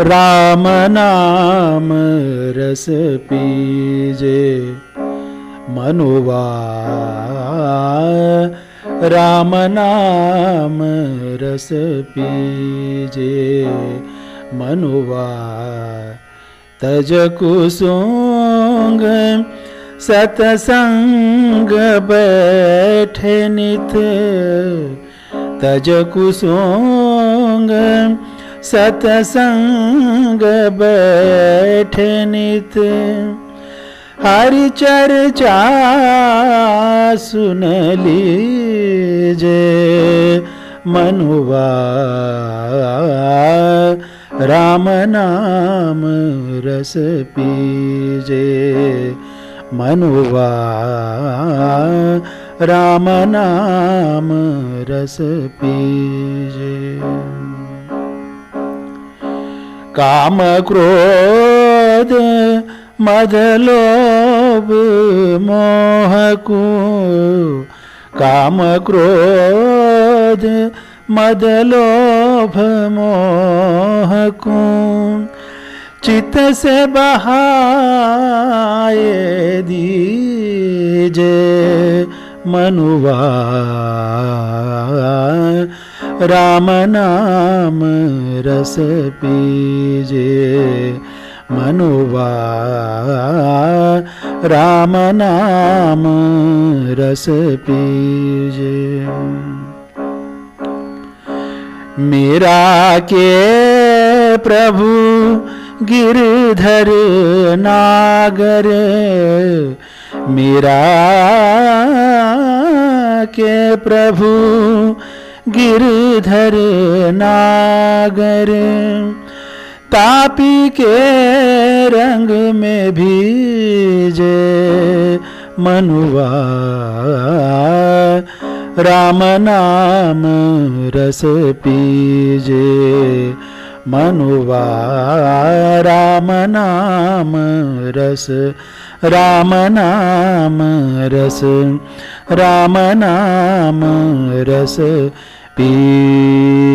राम नाम रस पीजे, मनुवा। राम नाम रस पीजे, मनुवा। तज कुसुंग सतसंग बैठे निथ तज कुसुंग सतसंग बैठे नित। हरि चर्चा सुन लीजे। मनुवा राम नाम रस पीजे। मनुवा राम नाम रस पीजे। काम क्रोध मद लोभ मोह को काम क्रोध मद लोभ मोह को चित से बहाए दीजे, मनुवा राम नाम रस पीजे, मनुवा राम नाम रस पीजे। मेरा के प्रभु गिरधर नागर, मेरा के प्रभु गिरधर नागर तापी के रंग में भीजे मनुआ। राम नाम रस पीजे। मनुवा राम नाम रस राम नाम रस राम नाम रस पीजे